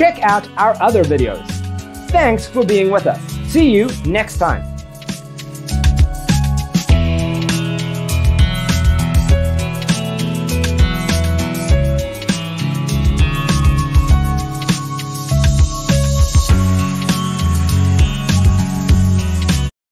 check out our other videos. Thanks for being with us. See you next time.